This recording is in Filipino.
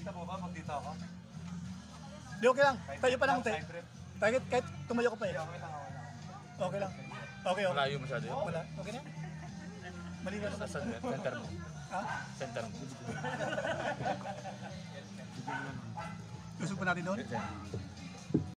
Kita mo ba pag dito ako? Di okay lang. Tayo pa lang. Time Tayo, trip. kahit, kahit tumayo ko pa eh. Okay lang, okay lang. Okay lang. Okay, okay. Malayo masyado yun. Wala. Okay na? Mali na Sa center mo. Ha? Center mo. Tusok pa natin doon? Center.